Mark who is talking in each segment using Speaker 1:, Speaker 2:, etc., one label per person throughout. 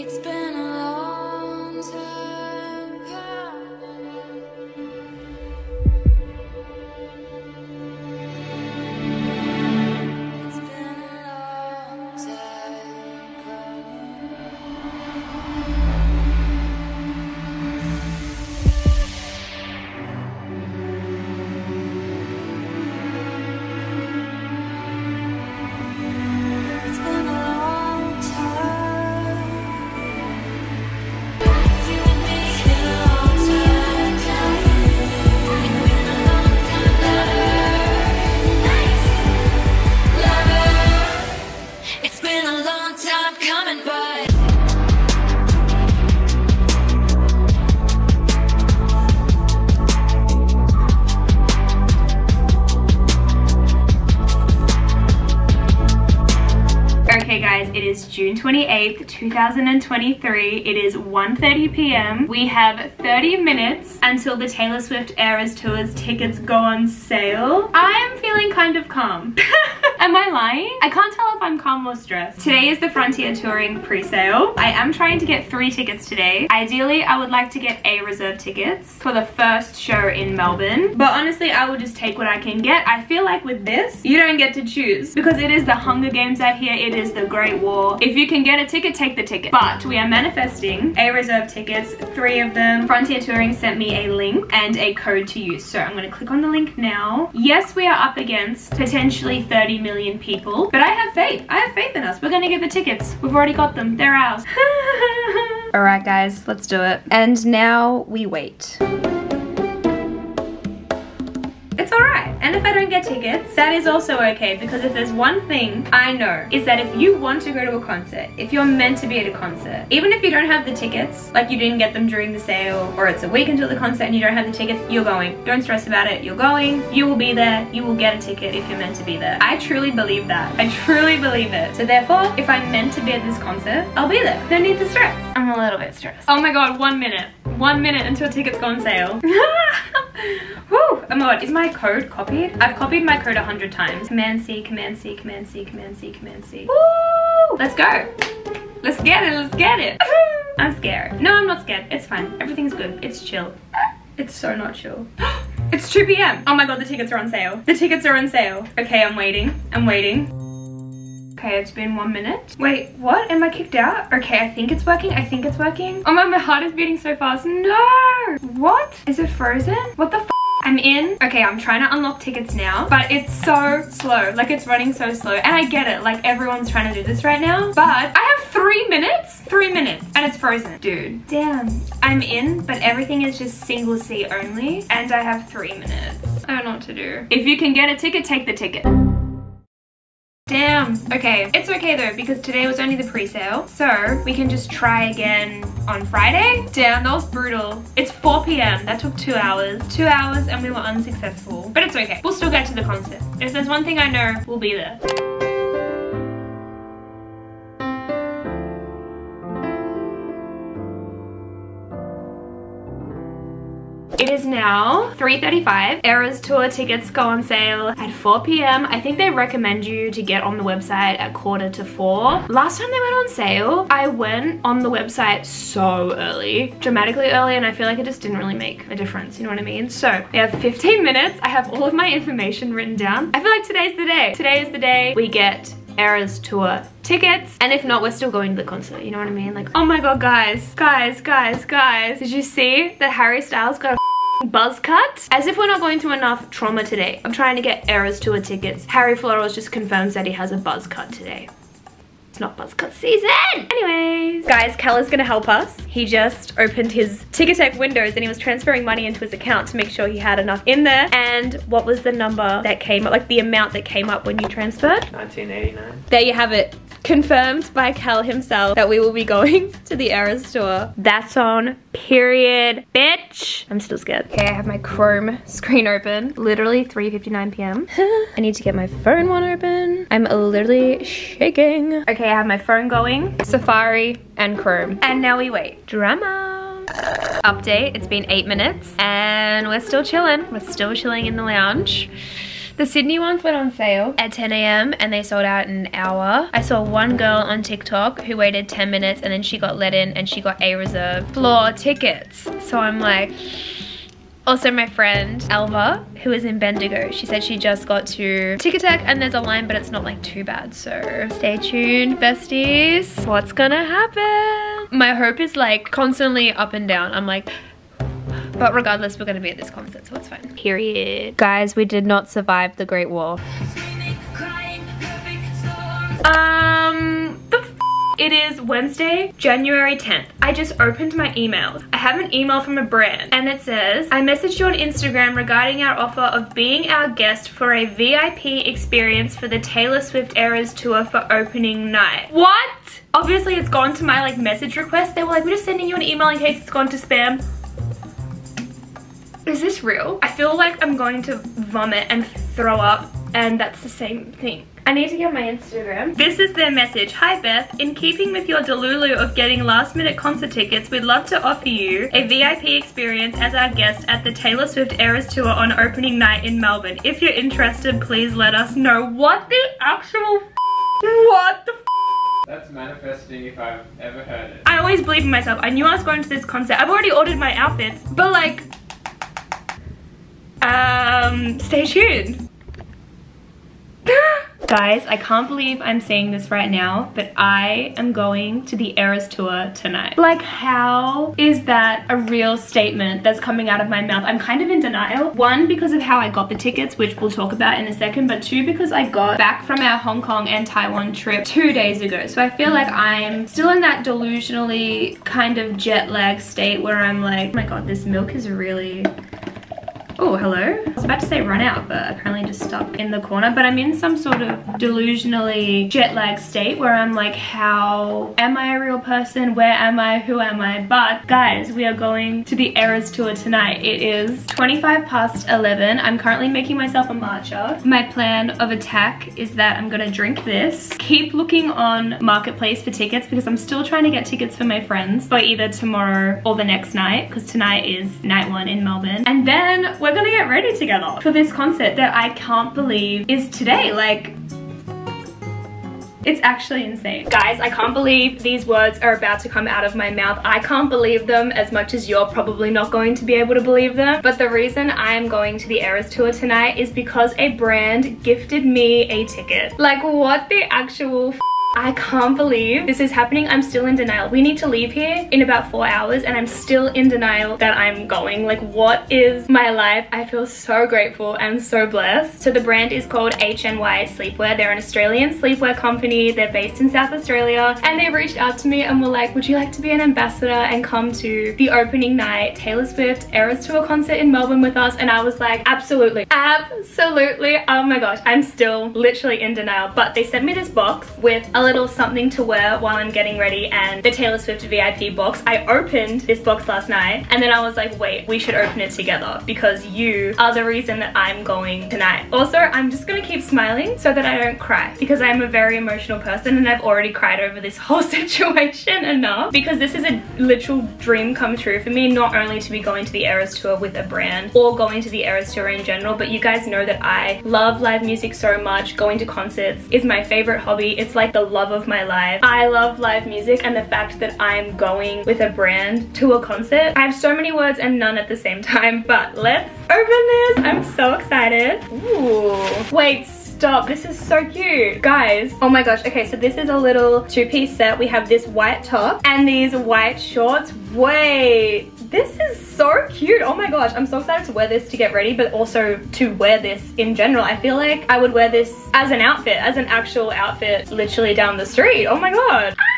Speaker 1: It's been a
Speaker 2: 2023. It is 1.30 p.m. We have 30 minutes until the Taylor Swift Eras Tours tickets go on sale. I am feeling kind of calm. Am I lying? I can't tell if I'm calm or stressed. Today is the Frontier Touring pre-sale. I am trying to get three tickets today. Ideally, I would like to get A reserve tickets for the first show in Melbourne. But honestly, I will just take what I can get. I feel like with this, you don't get to choose because it is the Hunger Games out here. It is the Great War. If you can get a ticket, take the ticket. But we are manifesting A reserve tickets, three of them. Frontier Touring sent me a link and a code to use. So I'm gonna click on the link now. Yes, we are up against potentially 30 million people, but I have faith. I have faith in us. We're gonna get the tickets. We've already got them. They're ours. All right, guys, let's do it. And now we wait. It's alright. And if I don't get tickets, that is also okay because if there's one thing I know is that if you want to go to a concert, if you're meant to be at a concert, even if you don't have the tickets, like you didn't get them during the sale or it's a week until the concert and you don't have the tickets, you're going. Don't stress about it. You're going. You will be there. You will get a ticket if you're meant to be there. I truly believe that. I truly believe it. So therefore, if I'm meant to be at this concert, I'll be there. No need to stress. I'm a little bit stressed. Oh my god, one minute. One minute until tickets go on sale. Whew. Oh my god, is my code copied? I've copied my code a hundred times. Command C, Command C, Command C, Command C, Command C. Woo! Let's go. Let's get it, let's get it. I'm scared. No, I'm not scared. It's fine. Everything's good. It's chill. It's so not chill. It's 2 p.m. Oh my god, the tickets are on sale. The tickets are on sale. Okay, I'm waiting. I'm waiting. Okay, it's been one minute. Wait, what? Am I kicked out? Okay, I think it's working. I think it's working. Oh my, my heart is beating so fast. No! What? Is it frozen? What the f I'm in. Okay, I'm trying to unlock tickets now, but it's so slow. Like, it's running so slow. And I get it. Like, everyone's trying to do this right now. But I have three minutes? Three minutes. And it's frozen. Dude, damn. I'm in, but everything is just single seat only. And I have three minutes. I don't know what to do. If you can get a ticket, take the ticket. Damn. Okay. It's okay though because today was only the pre-sale. So we can just try again on Friday. Damn, that was brutal. It's 4 p.m. That took two hours. Two hours and we were unsuccessful. But it's okay. We'll still get to the concert. If there's one thing I know, we'll be there. It is now 3.35. Eras tour tickets go on sale at 4 p.m. I think they recommend you to get on the website at quarter to four. Last time they went on sale, I went on the website so early, dramatically early, and I feel like it just didn't really make a difference, you know what I mean? So we have 15 minutes. I have all of my information written down. I feel like today's the day. Today is the day we get Eras tour tickets. And if not we're still going to the concert you know what I mean? Like oh my god guys guys guys guys. Did you see that Harry Styles got a buzz cut? As if we're not going through enough trauma today. I'm trying to get Eras tour tickets. Harry Florals just confirms that he has a buzz cut today it's not buzz cut season anyways guys Cal is gonna help us he just opened his Ticketek windows and he was transferring money into his account to make sure he had enough in there and what was the number that came up like the amount that came up when you transferred
Speaker 3: 1989.
Speaker 2: there you have it. Confirmed by Cal himself that we will be going to the Eras Tour. That's on period, bitch. I'm still scared. Okay, I have my Chrome screen open. Literally 3.59 p.m. I need to get my phone one open. I'm literally shaking. Okay, I have my phone going, Safari and Chrome. And now we wait. Drama. Update, it's been eight minutes and we're still chilling. We're still chilling in the lounge. The Sydney ones went on sale at 10 a.m. and they sold out in an hour. I saw one girl on TikTok who waited 10 minutes and then she got let in and she got a reserve floor tickets. So I'm like, also my friend Alva, who is in Bendigo, she said she just got to Ticketek and there's a line but it's not like too bad. So stay tuned besties. What's gonna happen? My hope is like constantly up and down. I'm like, but regardless, we're gonna be at this concert, so it's fine. Period. Guys, we did not survive the Great War. Um, the f it is Wednesday, January 10th. I just opened my emails. I have an email from a brand and it says, I messaged you on Instagram regarding our offer of being our guest for a VIP experience for the Taylor Swift Eras Tour for opening night. What? Obviously it's gone to my like message request. They were like, we're just sending you an email in case it's gone to spam. Is this real? I feel like I'm going to vomit and throw up and that's the same thing. I need to get my Instagram. This is their message. Hi Beth, in keeping with your delulu of getting last minute concert tickets, we'd love to offer you a VIP experience as our guest at the Taylor Swift Eras Tour on opening night in Melbourne. If you're interested, please let us know. What the actual What the
Speaker 3: That's manifesting if I've ever heard it.
Speaker 2: I always believe in myself. I knew I was going to this concert. I've already ordered my outfits, but like, um, stay tuned. Guys, I can't believe I'm saying this right now, but I am going to the Eras Tour tonight. Like, how is that a real statement that's coming out of my mouth? I'm kind of in denial. One, because of how I got the tickets, which we'll talk about in a second, but two, because I got back from our Hong Kong and Taiwan trip two days ago. So I feel like I'm still in that delusionally kind of jet lag state where I'm like, oh my god, this milk is really Oh, hello. I was about to say run out, but apparently just stuck in the corner. But I'm in some sort of delusionally jet lag state where I'm like, how am I a real person? Where am I? Who am I? But guys, we are going to the Eras Tour tonight. It is 25 past 11. I'm currently making myself a matcha. My plan of attack is that I'm gonna drink this, keep looking on Marketplace for tickets because I'm still trying to get tickets for my friends for either tomorrow or the next night because tonight is night one in Melbourne. And then we're gonna get ready together for this concert that I can't believe is today. Like, it's actually insane. Guys, I can't believe these words are about to come out of my mouth. I can't believe them as much as you're probably not going to be able to believe them. But the reason I'm going to the Eras Tour tonight is because a brand gifted me a ticket. Like what the actual I can't believe this is happening. I'm still in denial. We need to leave here in about four hours and I'm still in denial that I'm going. Like what is my life? I feel so grateful and so blessed. So the brand is called HNY Sleepwear. They're an Australian sleepwear company. They're based in South Australia and they reached out to me and were like, would you like to be an ambassador and come to the opening night Taylor Swift Eras Tour concert in Melbourne with us? And I was like, absolutely, absolutely. Oh my gosh, I'm still literally in denial. But they sent me this box with a little something to wear while I'm getting ready and the Taylor Swift VIP box. I opened this box last night and then I was like, wait, we should open it together because you are the reason that I'm going tonight. Also, I'm just gonna keep smiling so that I don't cry because I'm a very emotional person and I've already cried over this whole situation enough because this is a literal dream come true for me, not only to be going to the Eras Tour with a brand or going to the Eras Tour in general, but you guys know that I love live music so much. Going to concerts is my favorite hobby. It's like the love of my life. I love live music and the fact that I'm going with a brand to a concert. I have so many words and none at the same time, but let's open this. I'm so excited. Ooh. Wait, stop this is so cute guys oh my gosh okay so this is a little two-piece set we have this white top and these white shorts wait this is so cute. Oh my gosh. I'm so excited to wear this to get ready but also to wear this in general. I feel like i would wear this as an outfit as an actual outfit literally down the street. Oh my god ah!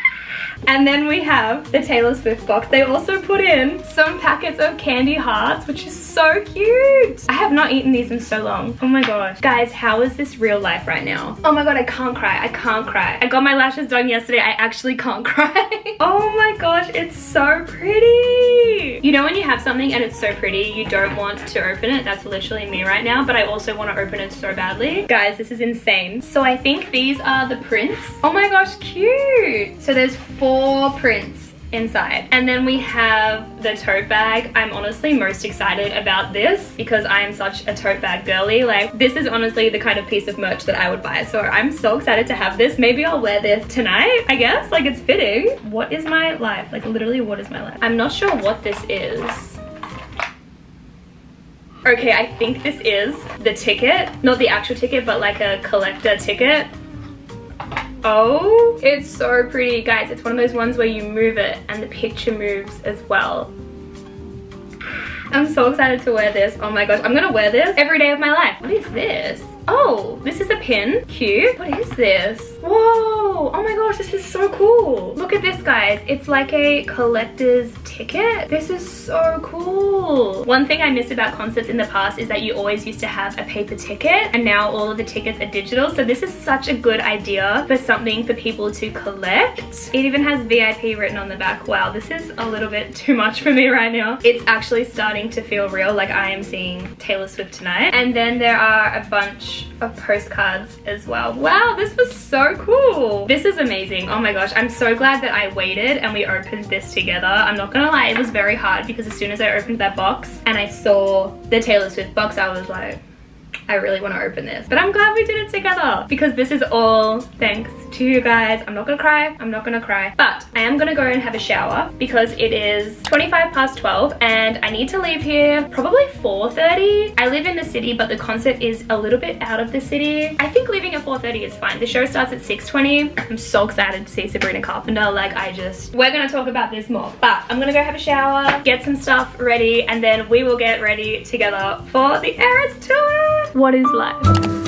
Speaker 2: And then we have the Taylor Swift box. They also put in some packets of candy hearts, which is so cute. I have not eaten these in so long. Oh my gosh. Guys, how is this real life right now? Oh my god, I can't cry. I can't cry. I got my lashes done yesterday. I actually can't cry. oh my gosh, it's so pretty. You know when you have something and it's so pretty, you don't want to open it? That's literally me right now, but I also want to open it so badly. Guys, this is insane. So I think these are the prints. Oh my gosh, cute. So there's four prints inside. And then we have the tote bag. I'm honestly most excited about this because I am such a tote bag girly. Like this is honestly the kind of piece of merch that I would buy. So I'm so excited to have this. Maybe I'll wear this tonight, I guess. Like it's fitting. What is my life? Like literally what is my life? I'm not sure what this is. Okay, I think this is the ticket. Not the actual ticket, but like a collector ticket. Oh, it's so pretty. Guys, it's one of those ones where you move it and the picture moves as well. I'm so excited to wear this. Oh my gosh, I'm gonna wear this every day of my life. What is this? Oh, this is a pin. Cute. What is this? Whoa. Oh my gosh, this is so cool. Look at this, guys. It's like a collector's ticket. This is so cool. One thing I miss about concerts in the past is that you always used to have a paper ticket and now all of the tickets are digital. So this is such a good idea for something for people to collect. It even has VIP written on the back. Wow, this is a little bit too much for me right now. It's actually starting to feel real like I am seeing Taylor Swift tonight. And then there are a bunch of postcards as well. Wow, this was so cool. This is amazing. Oh my gosh, I'm so glad that I waited and we opened this together. I'm not gonna lie, it was very hard because as soon as I opened that box and I saw the Taylor Swift box, I was like, I really want to open this. But I'm glad we did it together because this is all thanks to you guys. I'm not gonna cry, I'm not gonna cry. But I am gonna go and have a shower because it is 25 past 12 and I need to leave here probably 4.30. I live in the city but the concert is a little bit out of the city. I think leaving at 4.30 is fine. The show starts at 6.20. I'm so excited to see Sabrina Carpenter. Like I just, we're gonna talk about this more. But I'm gonna go have a shower, get some stuff ready and then we will get ready together for the Eras tour. What is life?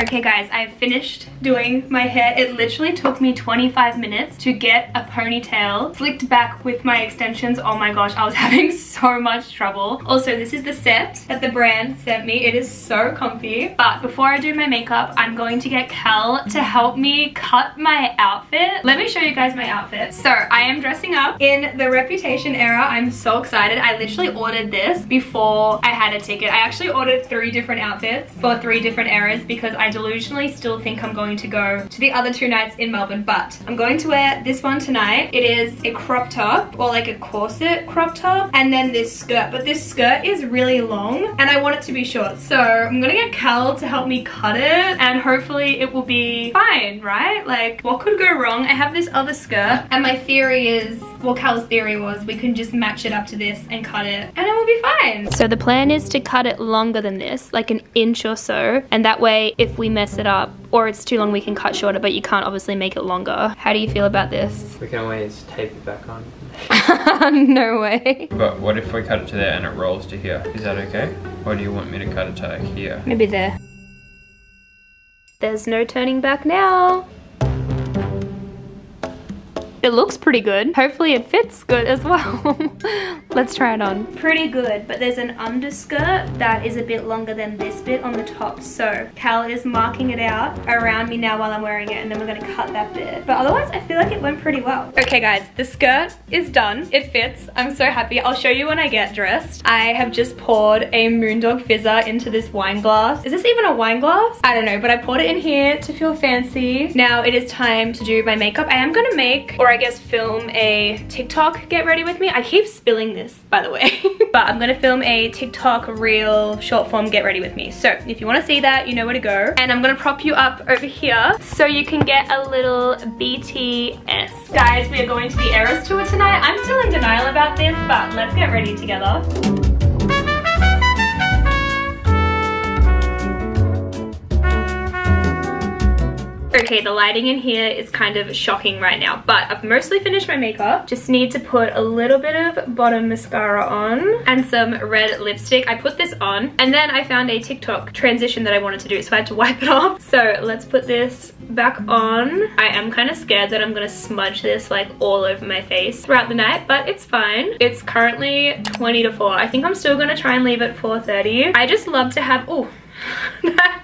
Speaker 2: Okay guys, I've finished doing my hair. It literally took me 25 minutes to get a ponytail flicked back with my extensions. Oh my gosh, I was having so much trouble. Also, this is the set that the brand sent me. It is so comfy. But before I do my makeup, I'm going to get Cal to help me cut my outfit. Let me show you guys my outfit. So I am dressing up in the Reputation era. I'm so excited. I literally ordered this before I had a ticket. I actually ordered three different outfits for three different eras because I delusionally still think I'm going to go to the other two nights in Melbourne, but I'm going to wear this one tonight. It is a crop top or like a corset crop top and then this skirt, but this skirt is really long and I want it to be short. So I'm gonna get Cal to help me cut it and hopefully it will be fine, right? Like what could go wrong? I have this other skirt and my theory is, well Cal's theory was we can just match it up to this and cut it and it will be fine. So the plan is to cut it longer than this, like an inch or so. And that way if we mess it up or it's too long we can cut shorter but you can't obviously make it longer. How do you feel about this?
Speaker 3: We can always tape it back on.
Speaker 2: no way.
Speaker 3: But what if we cut it to there and it rolls to here? Is that okay? Or do you want me to cut it to like here?
Speaker 2: Maybe there. There's no turning back now. It looks pretty good. Hopefully it fits good as well. Let's try it on. Pretty good, but there's an underskirt that is a bit longer than this bit on the top. So Cal is marking it out around me now while I'm wearing it and then we're gonna cut that bit. But otherwise I feel like it went pretty well. Okay guys, the skirt is done. It fits. I'm so happy. I'll show you when I get dressed. I have just poured a Moondog Fizzer into this wine glass. Is this even a wine glass? I don't know, but I poured it in here to feel fancy. Now it is time to do my makeup. I am gonna make, or I guess film a TikTok get ready with me. I keep spilling this, by the way. but I'm gonna film a TikTok reel short form get ready with me. So if you wanna see that, you know where to go. And I'm gonna prop you up over here so you can get a little BTS. Guys, we are going to the Eras tour tonight. I'm still in denial about this, but let's get ready together. Okay, the lighting in here is kind of shocking right now, but I've mostly finished my makeup. Just need to put a little bit of bottom mascara on and some red lipstick. I put this on and then I found a TikTok transition that I wanted to do, so I had to wipe it off. So let's put this back on. I am kind of scared that I'm gonna smudge this like all over my face throughout the night, but it's fine. It's currently 20 to 4. I think I'm still gonna try and leave at 4.30. I just love to have, oh,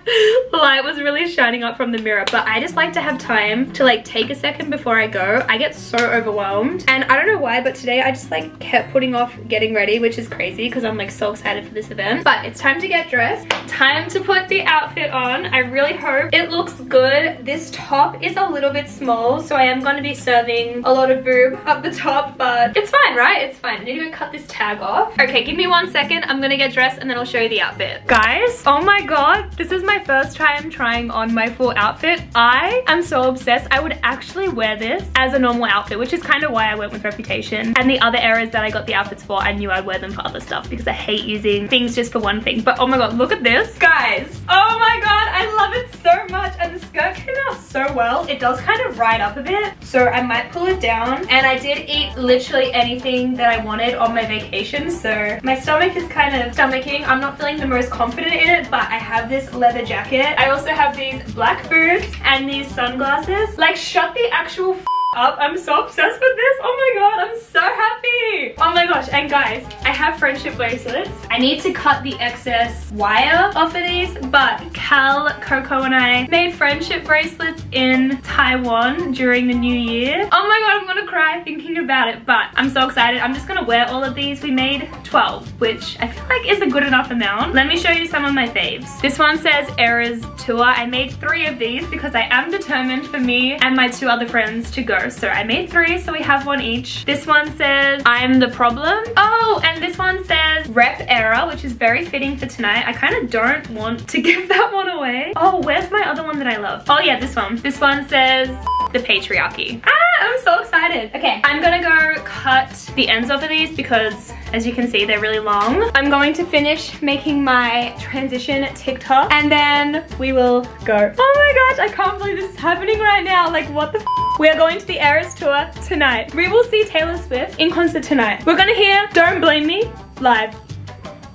Speaker 2: light was really shining up from the mirror but I just like to have time to like take a second before I go. I get so overwhelmed. And I don't know why but today I just like kept putting off getting ready which is crazy because I'm like so excited for this event. But it's time to get dressed. Time to put the outfit on. I really hope it looks good. This top is a little bit small so I am going to be serving a lot of boob up the top but it's fine right? It's fine. I need to cut this tag off. Okay give me one second. I'm gonna get dressed and then I'll show you the outfit. Guys oh my god this is my first time trying on my full outfit. I am so obsessed. I would actually wear this as a normal outfit which is kind of why I went with Reputation. And the other areas that I got the outfits for I knew I'd wear them for other stuff because I hate using things just for one thing. But oh my god look at this. Guys oh my god I love it so much. And the skirt came out so well. It does kind of ride up a bit. So I might pull it down. And I did eat literally anything that I wanted on my vacation. So my stomach is kind of stomaching. I'm not feeling the most confident in it but I have this leather jacket. I also have these black boots and these sunglasses. Like shut the actual up. I'm so obsessed with this. Oh my god, I'm so happy. Oh my gosh, and guys, I have friendship bracelets. I need to cut the excess wire off of these, but Cal, Coco, and I made friendship bracelets in Taiwan during the new year. Oh my god, I'm gonna cry thinking about it, but I'm so excited. I'm just gonna wear all of these. We made 12, which I feel like is a good enough amount. Let me show you some of my faves. This one says Eras Tour. I made three of these because I am determined for me and my two other friends to go. So I made three, so we have one each. This one says I'm the problem. Oh, and this one says Rep Era, which is very fitting for tonight. I kind of don't want to give that one away. Oh, where's my other one that I love? Oh yeah, this one. This one says the patriarchy. Ah, I'm so excited. Okay, I'm gonna go cut the ends off of these because as you can see, they're really long. I'm going to finish making my transition TikTok and then we will go. Oh my gosh, I can't believe this is happening right now. Like what the we are going to the Eras Tour tonight. We will see Taylor Swift in concert tonight. We're gonna hear Don't Blame Me live.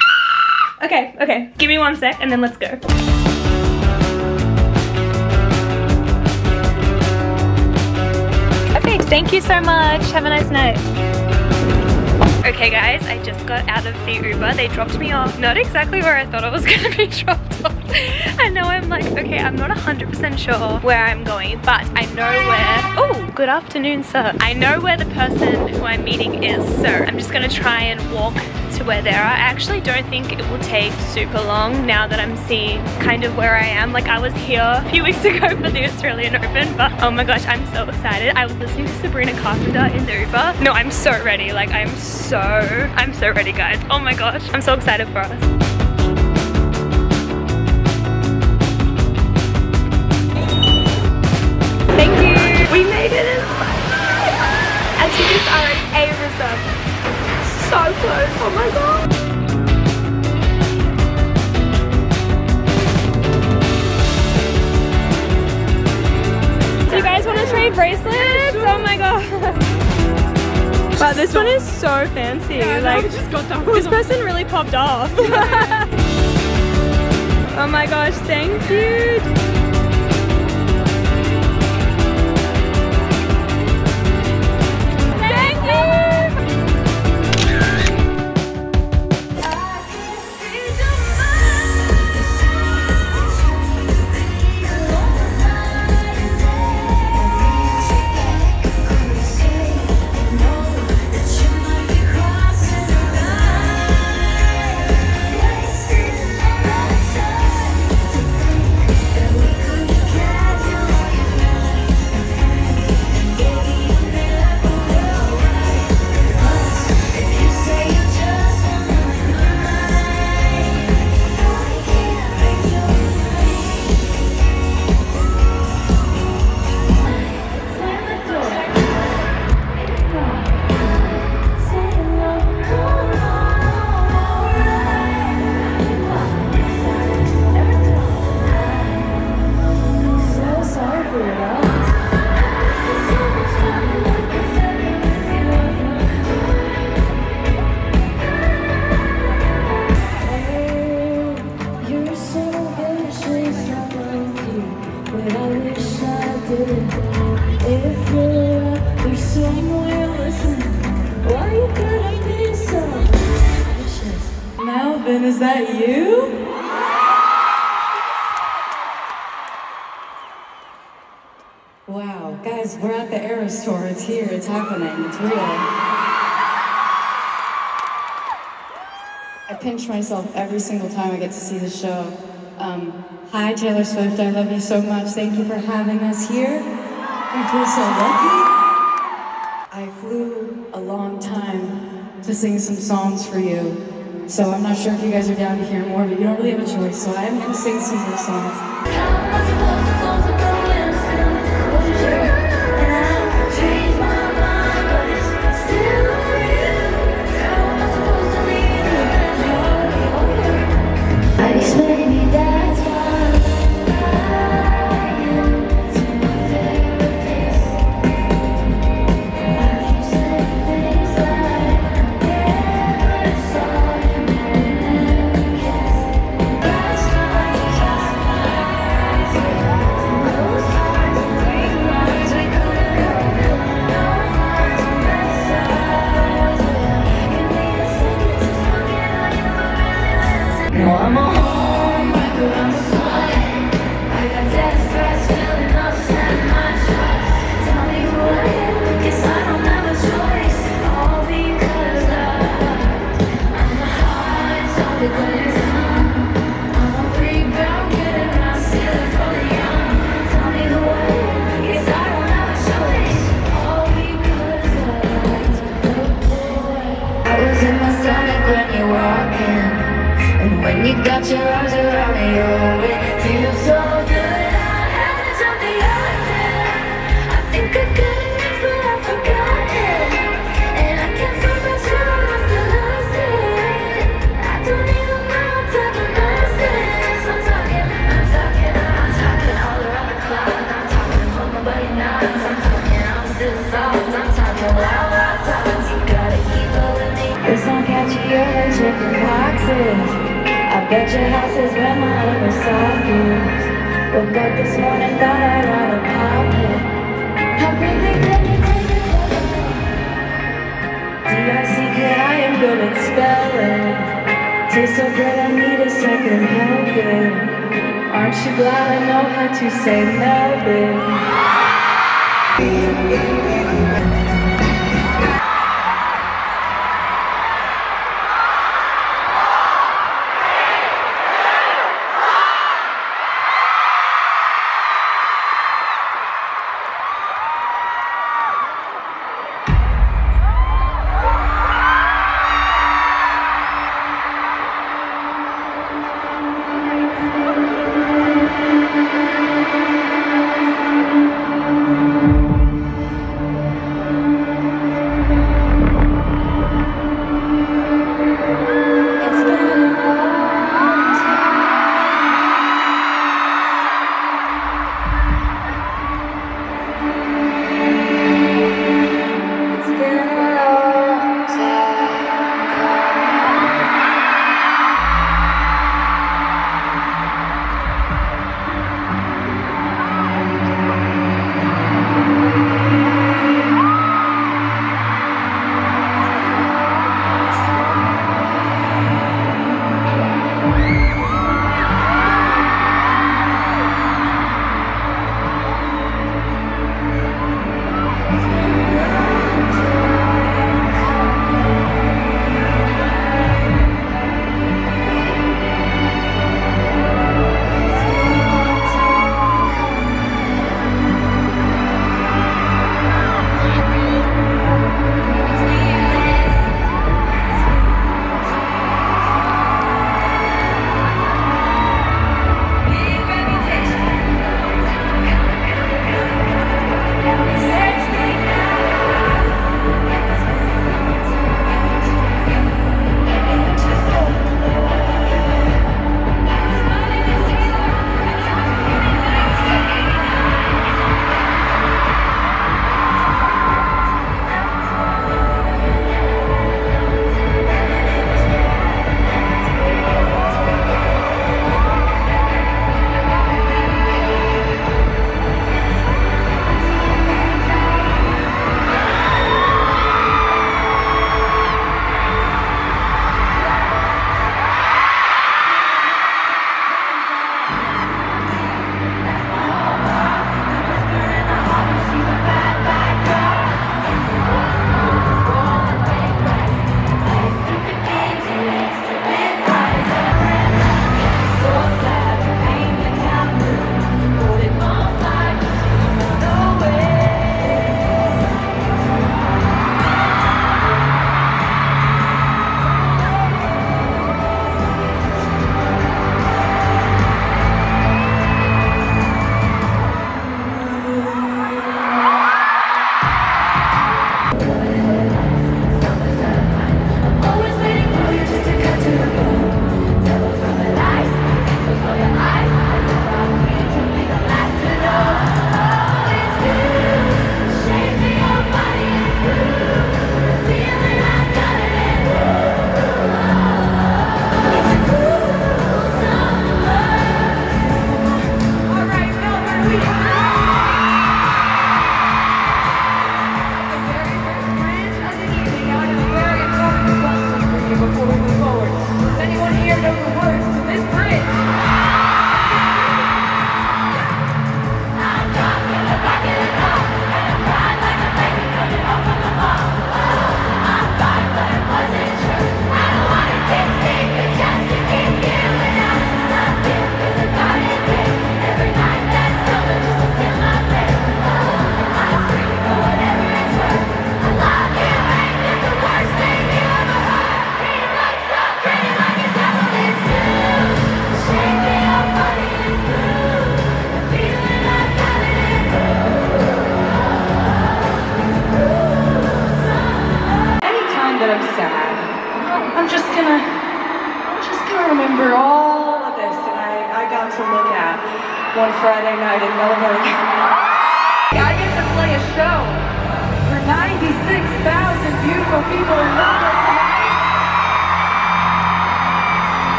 Speaker 2: Ah! Okay, okay, give me one sec and then let's go. Okay, thank you so much. Have a nice night. Okay guys, I just got out of the Uber. They dropped me off. Not exactly where I thought I was gonna be dropped off. I know I'm like, okay, I'm not 100% sure where I'm going, but I know where, oh, good afternoon, sir. I know where the person who I'm meeting is, so I'm just gonna try and walk to where they are. I actually don't think it will take super long now that I'm seeing kind of where I am. Like I was here a few weeks ago for the Australian Open, but oh my gosh, I'm so excited. I was listening to Sabrina Carpenter in the Uber. No, I'm so ready. Like I'm so, I'm so ready guys. Oh my gosh, I'm so excited for us. Thank you. We made it inside. And tickets are A reserve. So close. Oh my god. Do you guys want to trade bracelets? Oh my god. Wow, this one is so fancy. like, this person really popped off. oh my gosh, thank you.
Speaker 1: every single time I get to see the show. Um, hi, Taylor Swift, I love you so much. Thank you for having us here. We feel so lucky. I flew a long time to sing some songs for you. So I'm not sure if you guys are down to hear more, but you don't really have a choice, so I'm gonna sing some more songs.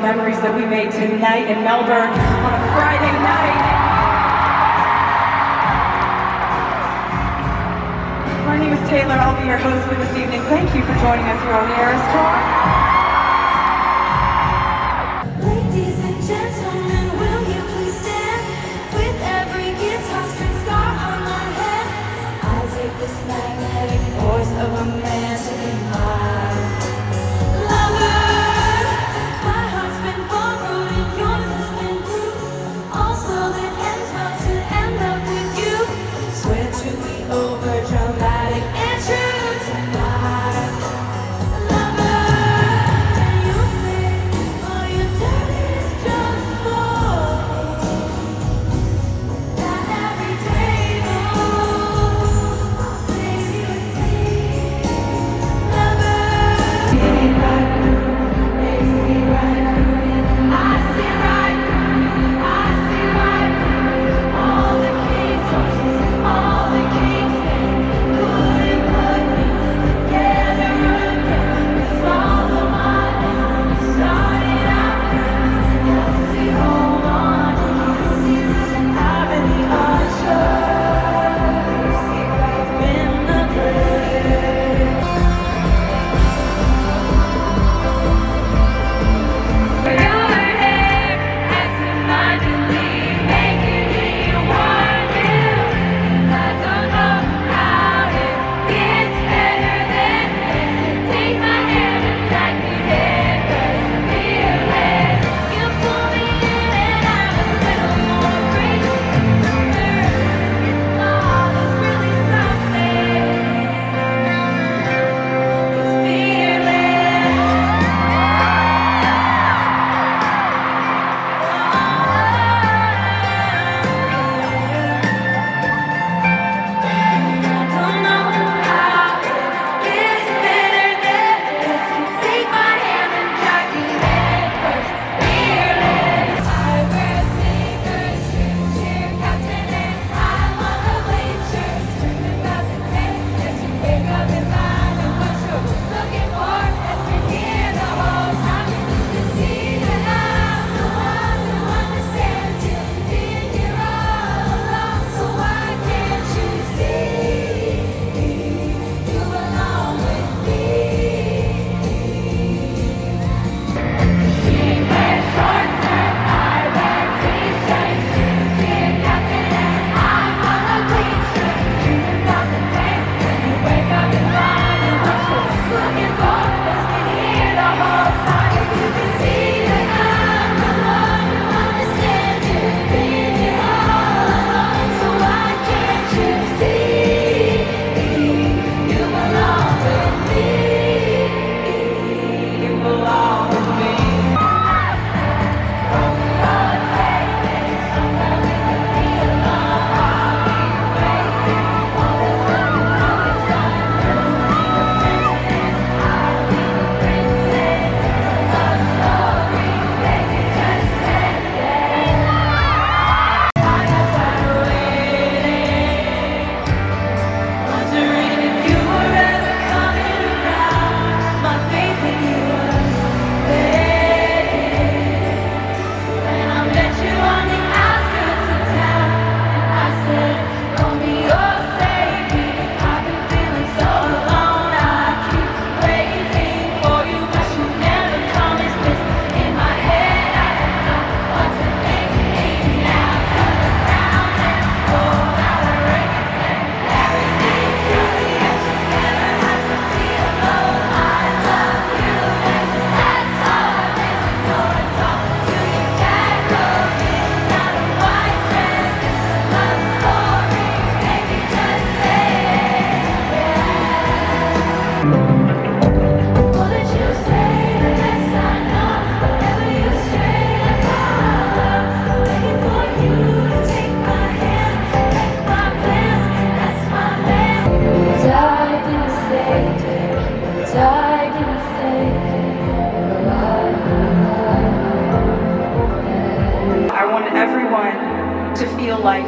Speaker 1: Memories that we made tonight in Melbourne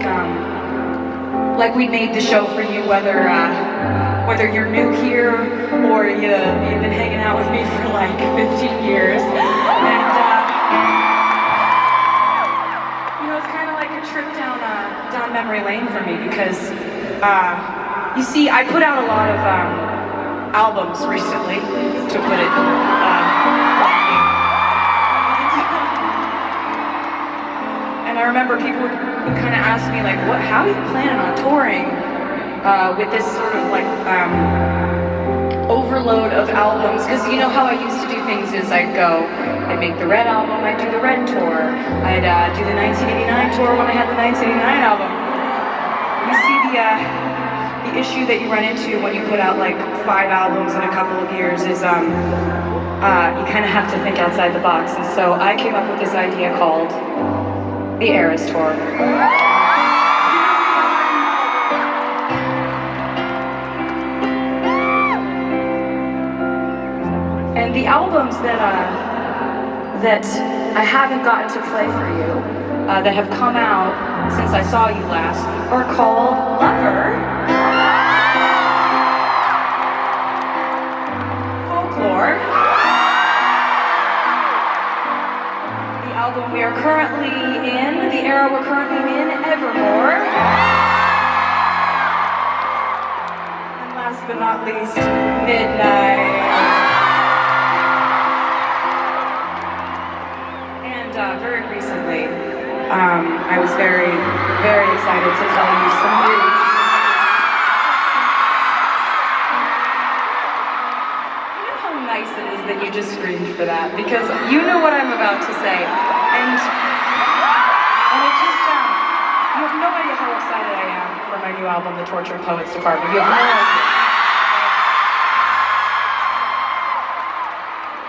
Speaker 4: like um, like we made the show for you, whether uh, whether you're new here or you you've been hanging out with me for like 15 years, and uh, you know it's kind of like a trip down uh, down memory lane for me because uh, you see I put out a lot of um, albums recently, to put it. I remember people would, kind of ask me like, "What? How are you planning on touring uh, with this sort of like um, overload of albums?" Because you know how I used to do things is I'd go, I'd make the Red album, I'd do the Red tour, I'd uh, do the 1989 tour when I had the 1989 album. You see the uh, the issue that you run into when you put out like five albums in a couple of years is um, uh, you kind of have to think outside the box. And so I came up with this idea called the Eras Tour. And the albums that uh, that I haven't gotten to play for you, uh, that have come out since I saw you last, are called Lover, we're currently in, Evermore. And last but not least, Midnight. And uh, very recently, um, I was very, very excited to tell you some news. You know how nice it is that you just screamed for that because you know what I'm about to say, my new album, The Tortured Poets Department. You have no idea.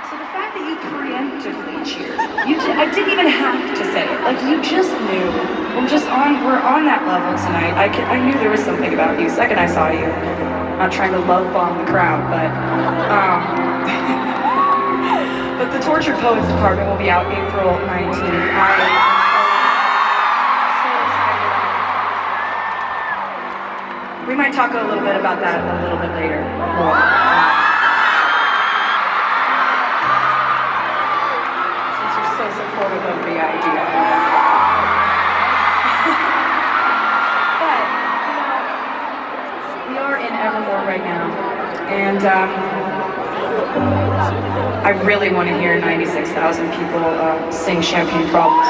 Speaker 4: So the fact that you preemptively cheered, you di- I didn't even have to say it. Like you just knew. We're just on. We're on that level tonight. I can, I knew there was something about you. Second I saw you. Not trying to love bomb the crowd, but um, but the Tortured Poets Department will be out April 19th. I Talk a little bit about that a little bit later. Since you're so supportive of the idea. but, we are in Evermore right now, and um, I really want to hear 96,000 people uh, sing
Speaker 1: Champagne Problems.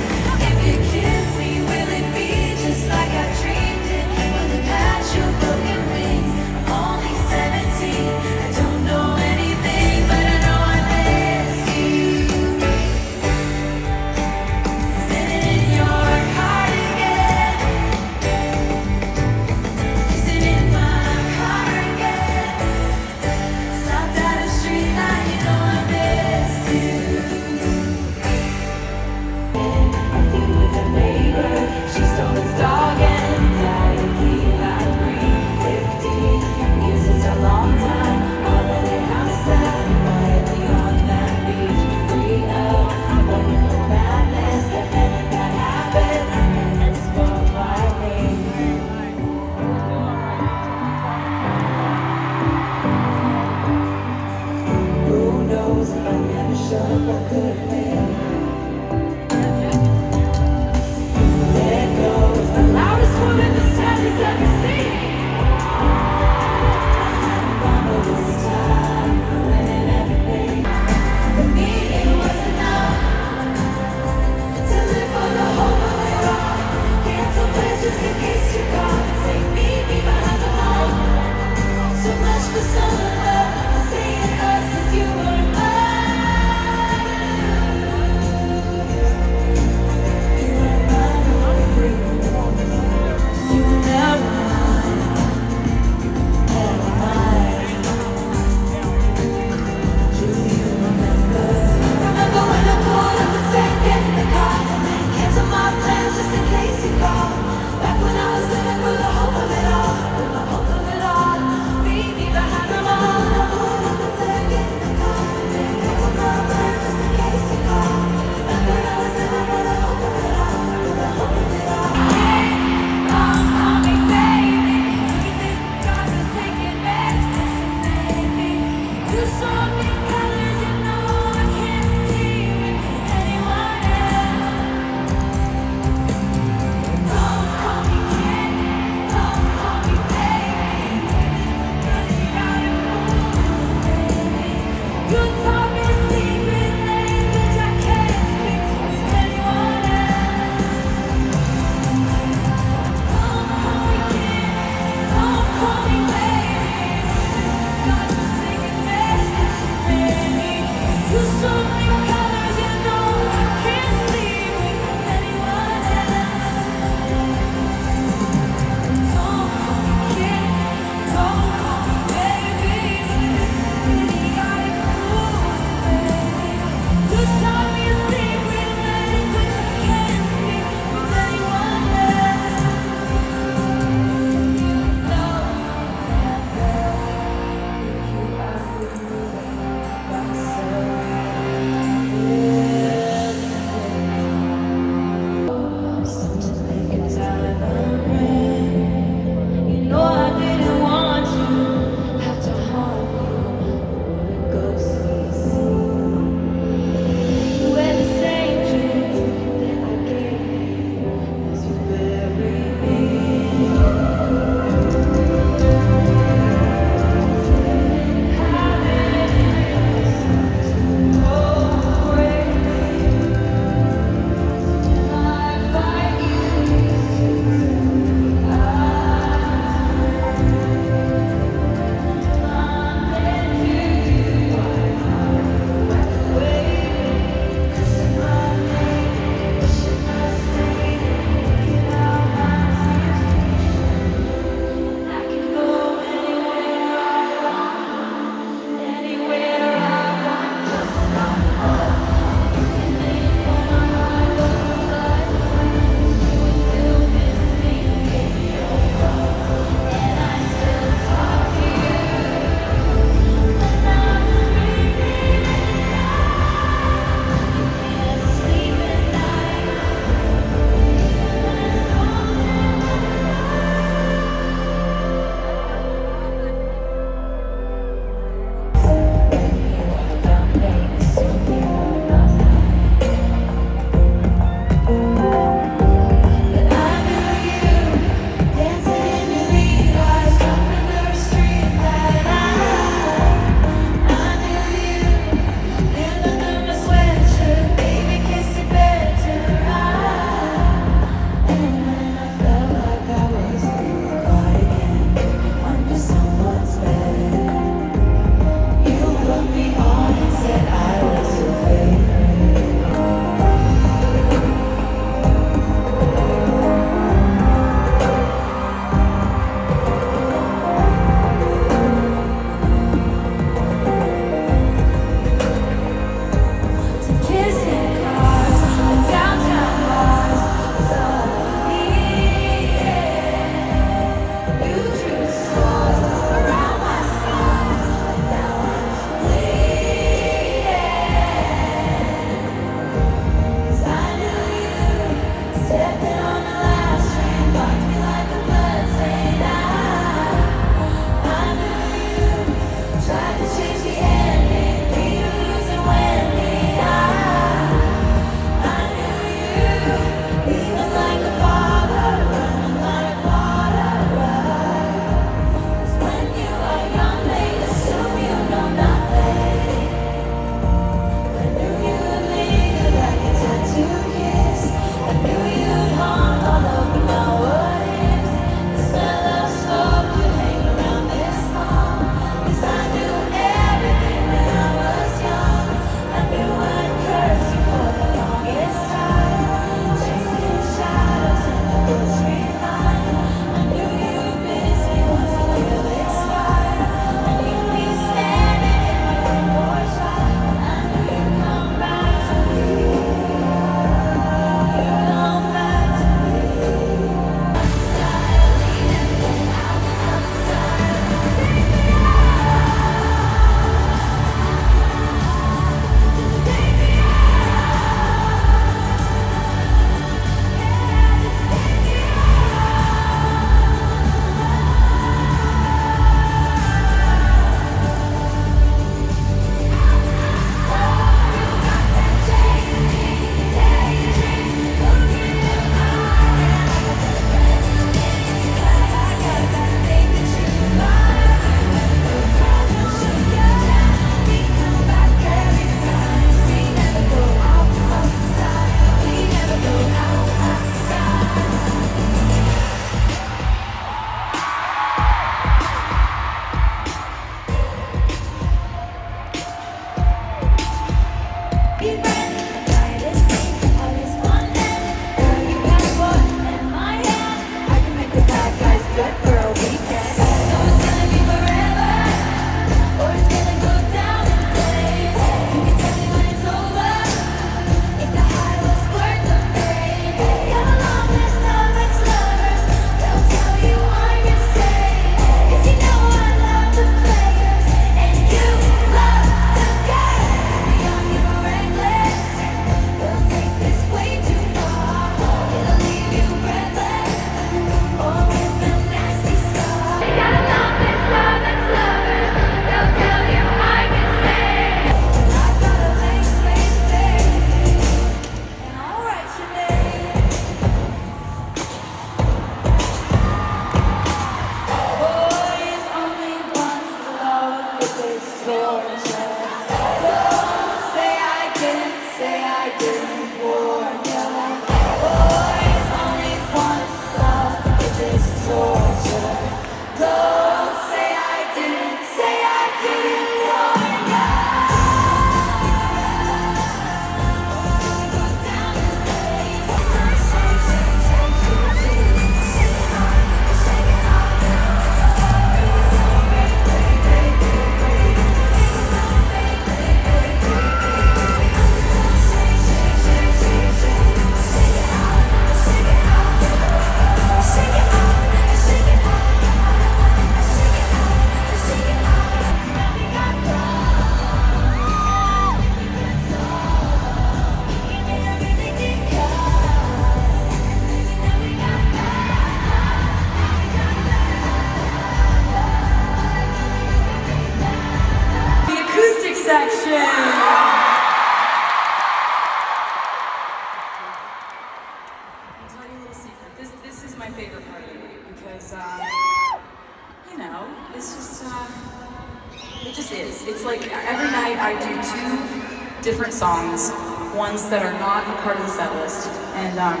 Speaker 1: That
Speaker 4: are not a part of the set list, and um,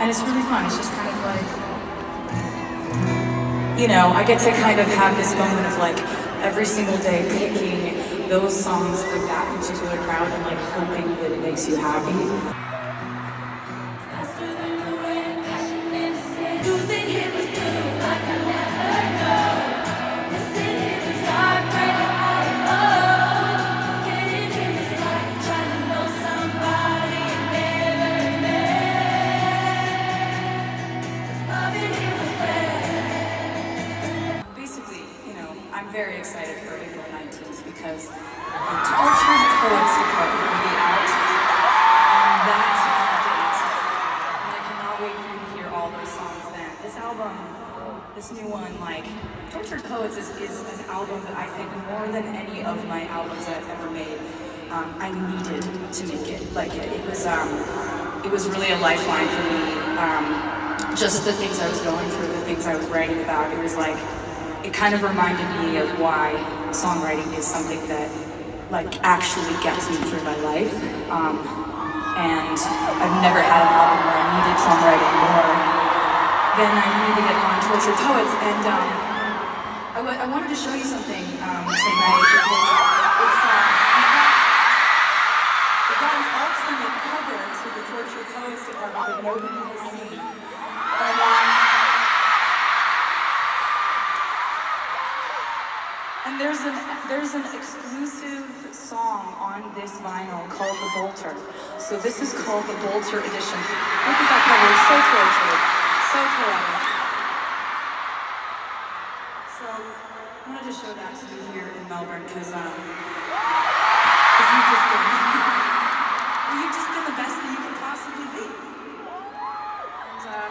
Speaker 4: and it's really fun. It's just kind of like you know I get to kind of have this moment of like every single day picking those songs for that particular crowd and like hoping that it makes you happy. This new one, like, Tortured Poets is, is an album that I think more than any of my albums I've ever made, um, I needed to make it. Like, it, it was, um, it was really a lifeline for me. Um, just the things I was going through, the things I was writing about. It was like, it kind of reminded me of why songwriting is something that like actually gets me through my life. Um, and I've never had an album where I needed songwriting more than I needed it on Tortured Poets. And um, I wanted to show you something um, tonight because it's uh, it got an alternate cover to the Tortured Poets department that nobody has seen. And, um, And there's an there's an exclusive song on this vinyl called The Bolter. So this is called the Bolter edition. Look at that cover, it's so tortured. So I wanted to show that to you here in Melbourne because um you've just been you've just been the best that you could possibly be. And uh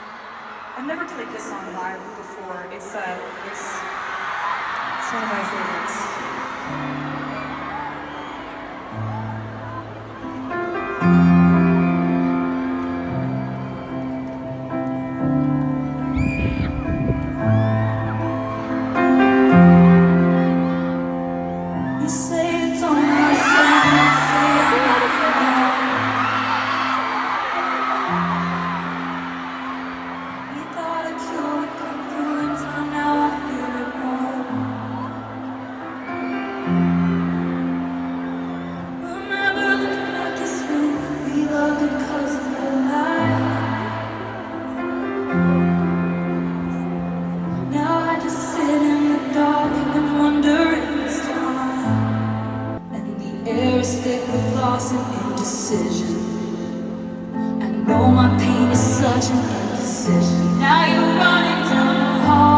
Speaker 4: I've never played this song live before. It's uh it's it's one of my favorites. Indecision. I know my pain is such an indecision. Now you're running down the hallway.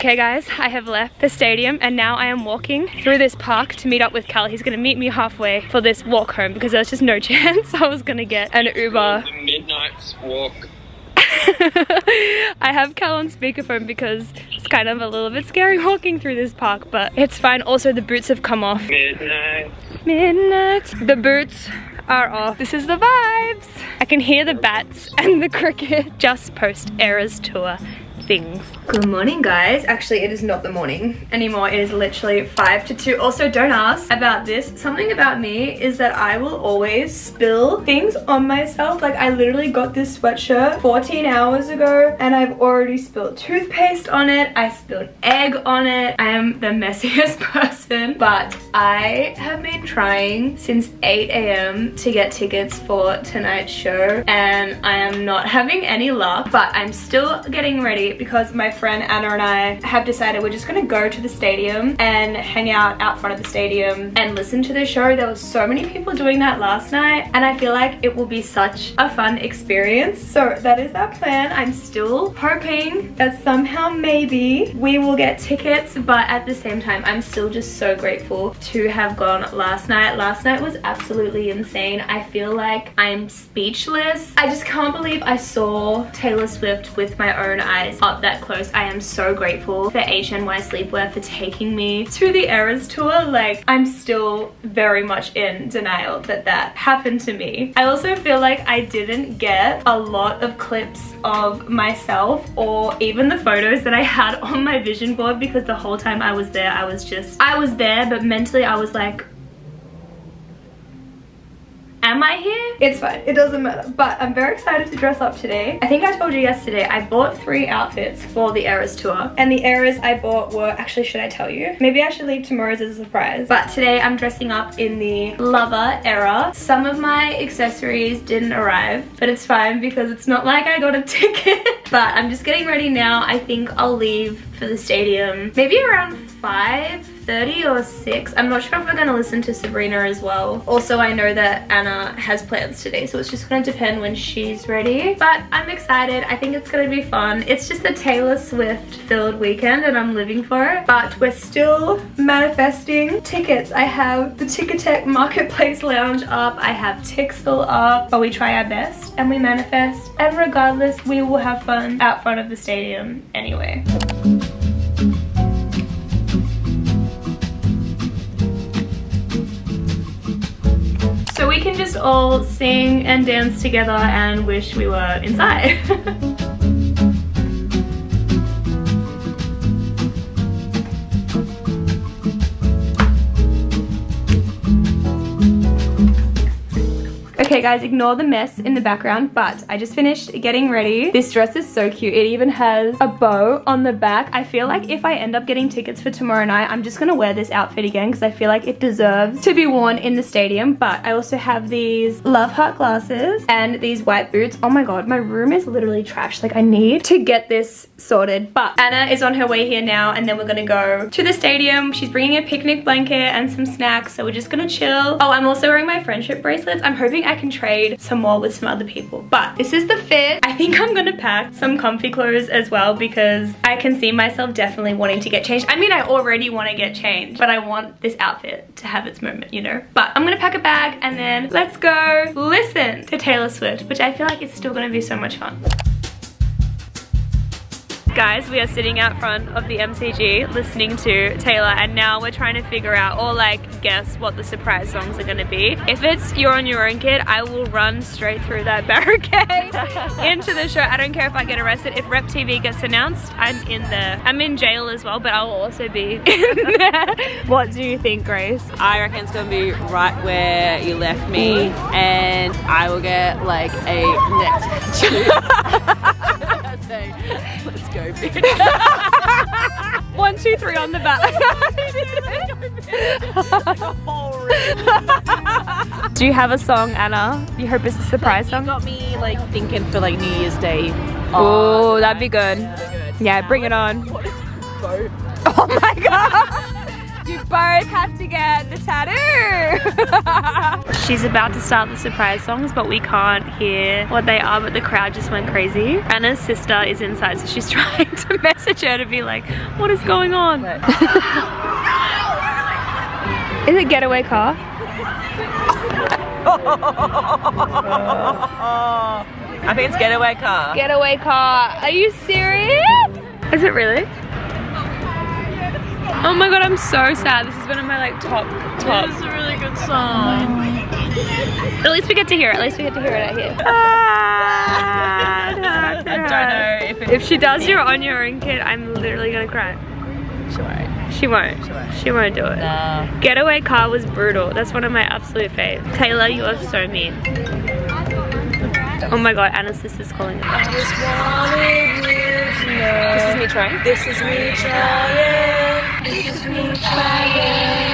Speaker 2: Okay guys, I have left the stadium and now I am walking through this park to meet up with Cal. He's gonna meet me halfway for this walk home because there was just no chance I was gonna get an Uber.
Speaker 3: The midnight walk.
Speaker 2: I have Cal on speakerphone because it's kind of a little bit scary walking through this park, but it's fine. Also, the boots have come off.
Speaker 3: Midnight.
Speaker 2: Midnight. The boots are off. This is the vibes. I can hear the bats and the cricket. Just post Eras tour things. Good morning guys. Actually it is not the morning anymore. It is literally 5 to 2. Also don't ask about this. Something about me is that I will always spill things on myself. Like I literally got this sweatshirt 14 hours ago and I've already spilled toothpaste on it. I spilled egg on it. I am the messiest person but I have been trying since 8 a.m. to get tickets for tonight's show and I am not having any luck but I'm still getting ready because my friend Anna and I have decided we're just gonna go to the stadium and hang out out front of the stadium and listen to the show. There were so many people doing that last night and I feel like it will be such a fun experience. So that is our plan. I'm still hoping that somehow maybe we will get tickets but at the same time I'm still just so grateful to have gone last night. Last night was absolutely insane. I feel like I'm speechless. I just can't believe I saw Taylor Swift with my own eyes that close. I am so grateful for HNY Sleepwear for taking me to the Eras tour. Like I'm still very much in denial that that happened to me. I also feel like I didn't get a lot of clips of myself or even the photos that I had on my vision board because the whole time I was there I was just I was there but mentally I was like am I here? It's fine, it doesn't matter. But I'm very excited to dress up today. I think I told you yesterday, I bought three outfits for the Eras tour. And the Eras I bought were, actually should I tell you? Maybe I should leave tomorrow's as a surprise. But today I'm dressing up in the Lover era. Some of my accessories didn't arrive, but it's fine because it's not like I got a ticket. but I'm just getting ready now. I think I'll leave for the stadium maybe around 5.30 or 6. I'm not sure if we're to listen to Sabrina as well. Also, I know that Anna has plans today, so it's just to depend when she's ready. But I'm excited. I think it's to be fun. It's just a Taylor Swift filled weekend and I'm living for it. But we're still manifesting tickets. I have the Ticketek Marketplace Lounge up. I have Tixel up. But we try our best and we manifest. And regardless, we will have fun out front of the stadium anyway. Just all sing and dance together and wish we were inside. Okay guys, ignore the mess in the background, but I just finished getting ready. This dress is so cute. It even has a bow on the back. I feel like if I end up getting tickets for tomorrow night, I'm just gonna wear this outfit again because I feel like it deserves to be worn in the stadium. But I also have these Love Heart glasses and these white boots. Oh my god, my room is literally trash. Like I need to get this sorted. But Anna is on her way here now and then we're gonna go to the stadium. She's bringing a picnic blanket and some snacks. So we're just gonna chill. Oh, I'm also wearing my friendship bracelets. I'm hoping I can trade some more with some other people. But this is the fit. I think I'm gonna pack some comfy clothes as well because I can see myself definitely wanting to get changed. I mean, I already wanna get changed, but I want this outfit to have its moment, you know? But I'm gonna pack a bag and then let's go listen to Taylor Swift, which I feel like it's still gonna be so much fun. Guys, we are sitting out front of the MCG listening to Taylor and now we're trying to figure out or like guess what the surprise songs are gonna be. If it's You're on Your Own Kid, I will run straight through that barricade into the show. I don't care if I get arrested. If Rep TV gets announced, I'm in there. I'm in jail as well, but I will also be in there. What do you think, Grace?
Speaker 5: I reckon it's gonna be right where you left me, and I will get like a neck Let's go.
Speaker 2: One, two, three on the back. do you have a song, Anna? You hope it's a surprise
Speaker 5: You
Speaker 2: song?
Speaker 5: got me like thinking for like New Year's Day.
Speaker 2: Oh, that'd be good.
Speaker 5: good.
Speaker 2: Yeah, bring it on.
Speaker 5: What is boat?
Speaker 2: Oh my god! Both have to get the tattoo! She's about to start the surprise songs, but we can't hear what they are, but the crowd just went crazy. Anna's sister is inside, so she's trying to message her to be like, what is going on? is it Getaway Car?
Speaker 5: I think it's Getaway Car.
Speaker 2: Getaway Car. Are you serious? Is it really? Oh my god, I'm so sad. This is one of my like top, top.
Speaker 5: It's a really good song.
Speaker 2: At least we get to hear it. At least we get to hear it out here.
Speaker 5: Ah, I don't know if
Speaker 2: If she does you're on your own kid, I'm literally gonna cry.
Speaker 5: She won't.
Speaker 2: She won't. She won't do it. Getaway car was brutal. That's one of my absolute faves. Taylor, you are so mean. Oh my god, Anna's sister's calling me.
Speaker 5: I just wanted you to know.
Speaker 2: This is me trying.
Speaker 5: This is me trying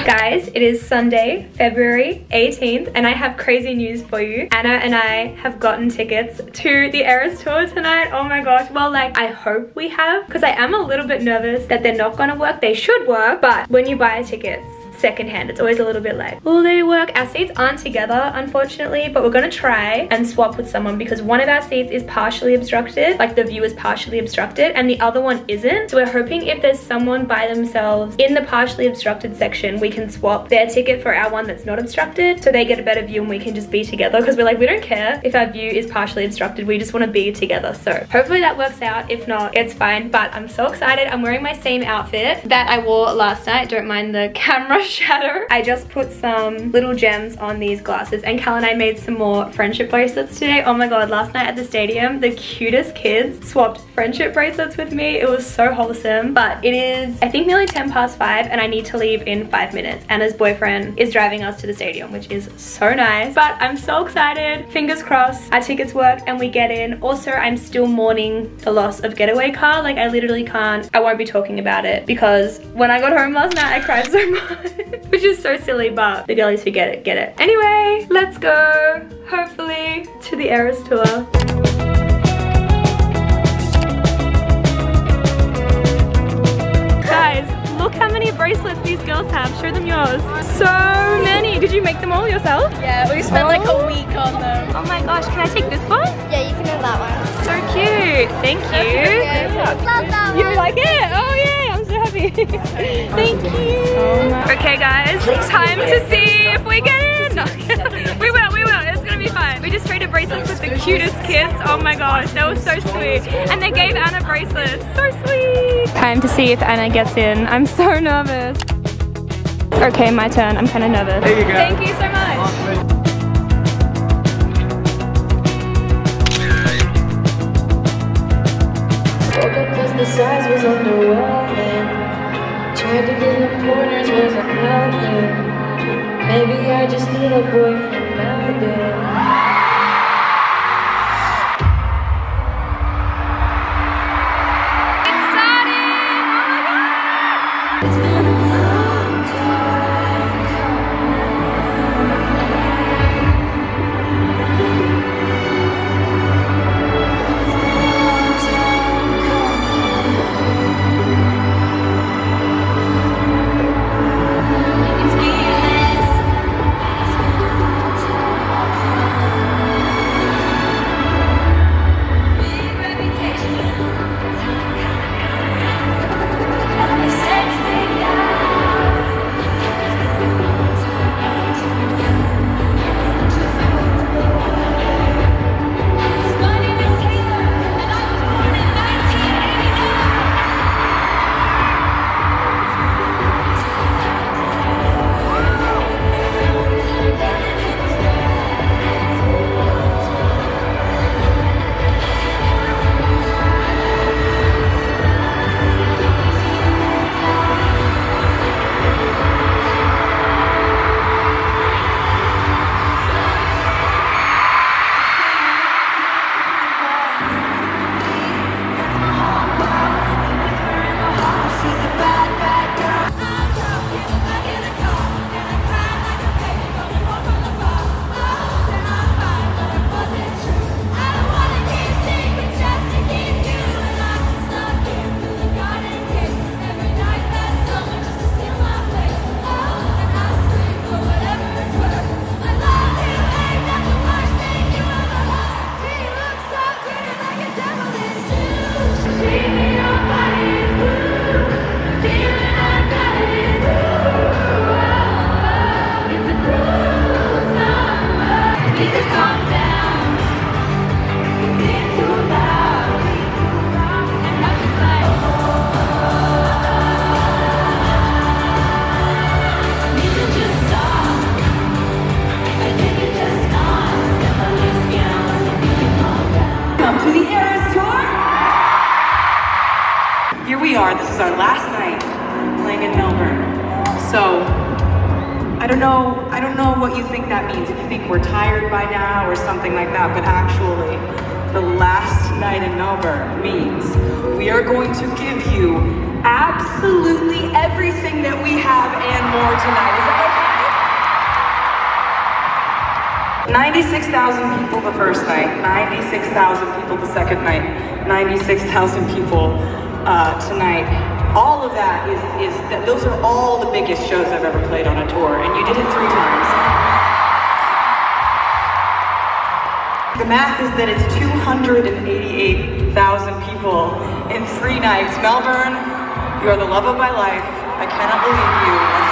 Speaker 2: Guys, it is Sunday, February 18th, and I have crazy news for you. Anna and I have gotten tickets to the Eras tour tonight. Oh my gosh. Well, like, I hope we have, because I am a little bit nervous that they're not gonna work. They should work, but when you buy tickets, secondhand. It's always a little bit like, will they work? Our seats aren't together, unfortunately, but we're gonna try and swap with someone because one of our seats is partially obstructed, like the view is partially obstructed, and the other one isn't. So we're hoping if there's someone by themselves in the partially obstructed section, we can swap their ticket for our one that's not obstructed so they get a better view and we can just be together because we're like, we don't care if our view is partially obstructed, we just wanna be together. So hopefully that works out. If not, it's fine, but I'm so excited. I'm wearing my same outfit that I wore last night. Don't mind the camera shadow. I just put some little gems on these glasses and Cal and I made some more friendship bracelets today. Oh my god, last night at the stadium, the cutest kids swapped friendship bracelets with me. It was so wholesome, but it is, I think nearly 10 past five and I need to leave in five minutes. Anna's boyfriend is driving us to the stadium, which is so nice. But I'm so excited. Fingers crossed our tickets work and we get in. Also, I'm still mourning the loss of Getaway Car. Like I literally can't, I won't be talking about it because when I got home last night, I cried so much. which is so silly, but the girlies who get it, get it. Anyway, let's go, hopefully, to the Eras tour. Guys, look how many bracelets these girls have. Show them yours. So many. Did you make them all yourself?
Speaker 6: Yeah, we spent like a oh. week on them.
Speaker 2: Oh my gosh, can I take this one?
Speaker 6: Yeah, you can have that one.
Speaker 2: So cute. Thank you.
Speaker 6: Love that
Speaker 2: You like it? Oh yeah, happy. Thank you. okay guys, time to see if we get in. We will, we will. It's gonna be fun. We just traded bracelets with the cutest kids. Oh my gosh, that was so sweet. And they gave Anna bracelets. So sweet. Time to see if Anna gets in. I'm so nervous. Okay, my turn. I'm kind of nervous.
Speaker 3: There you go.
Speaker 2: Thank you so much.
Speaker 1: Woke up cause the size was underwhelming. Tried to get in corners, wasn't helping. Maybe I just need a boy
Speaker 4: number means
Speaker 1: we are going to give you absolutely everything that we have and more tonight. 96,000 people the first night, 96,000 people the second night, 96,000 people uh, tonight. All of that is, is that those are all the biggest shows I've ever played on a tour, and you did it three times. The math is that it's 288,000 people in three nights. Melbourne, you are the love of my life. I cannot believe you.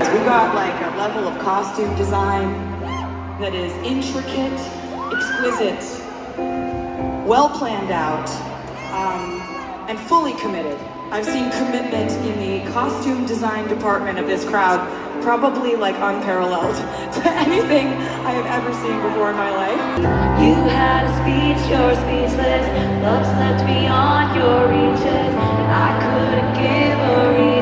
Speaker 1: We got like a level of costume design that is intricate, exquisite, well planned out, um, and fully committed. I've seen commitment in the costume design department of this crowd probably like unparalleled to anything I have ever seen before in my life.
Speaker 7: You had a speech, you're speechless. Love slipped beyond your reaches, I couldn't give a reason.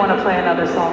Speaker 1: Want to play another song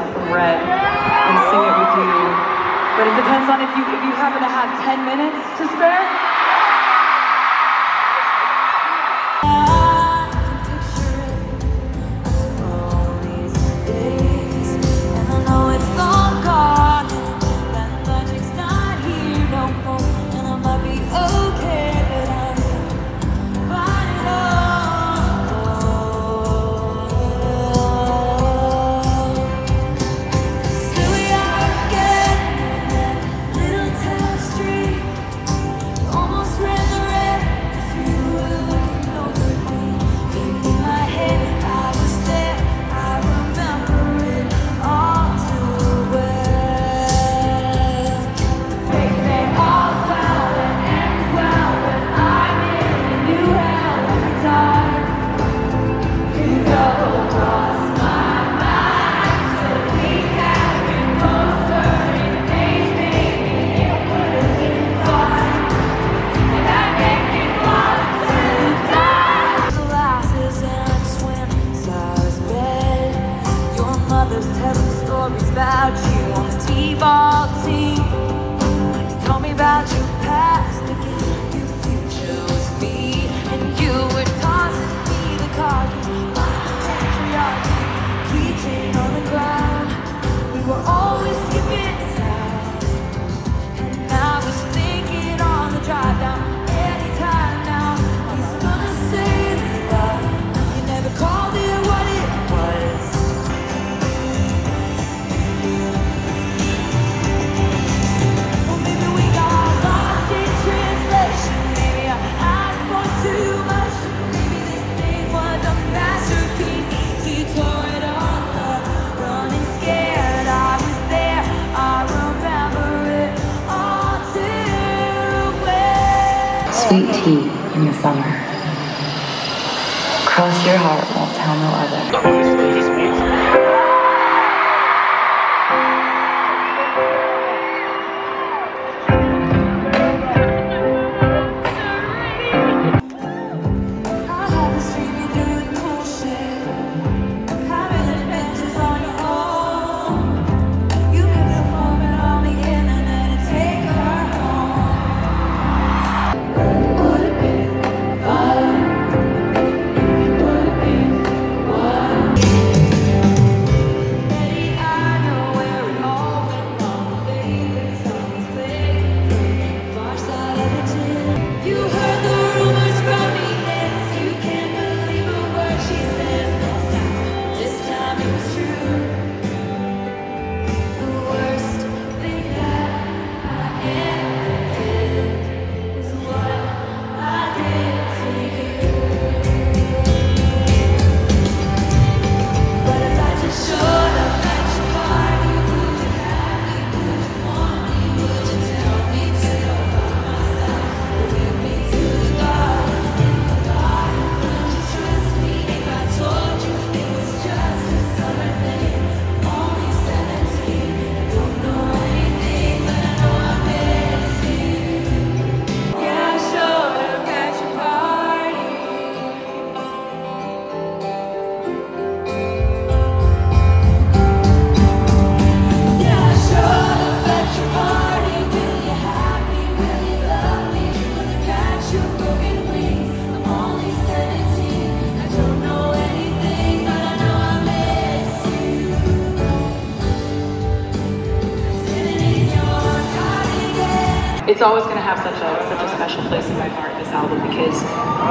Speaker 8: it's
Speaker 1: always going to have such a such a special place in my heart. This album because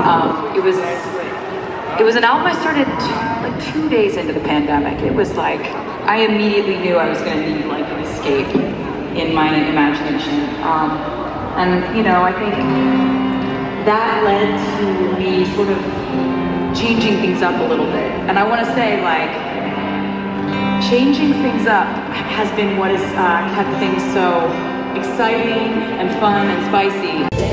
Speaker 1: um, it was it was an album I started like two days into the pandemic. It was like I immediately knew I was going to need like an escape in my imagination, um, and you know I think that led to me sort of changing things up a little bit. And I want to say like changing things up has been what has uh, kept things so exciting and fun and spicy.